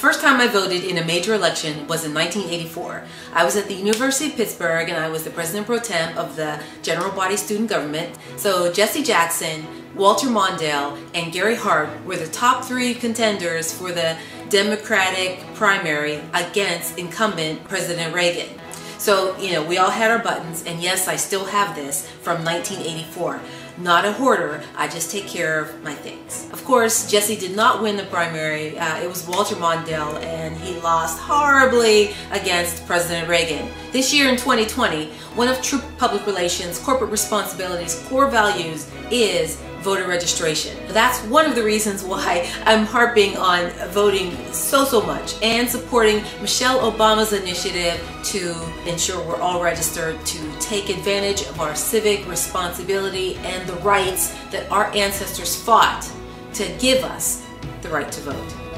first time I voted in a major election was in 1984. I was at the University of Pittsburgh and I was the president pro tem of the general body student government. So Jesse Jackson, Walter Mondale, and Gary Hart were the top three contenders for the Democratic primary against incumbent President Reagan. So, you know, we all had our buttons, and yes, I still have this from 1984. Not a hoarder, I just take care of my things. Of course, Jesse did not win the primary. Uh, it was Walter Mondale, and he lost horribly against President Reagan. This year in 2020, one of Troop Public Relations, corporate responsibilities, core values is voter registration. That's one of the reasons why I'm harping on voting so, so much and supporting Michelle Obama's initiative to ensure we're all registered to take advantage of our civic responsibility and the rights that our ancestors fought to give us the right to vote.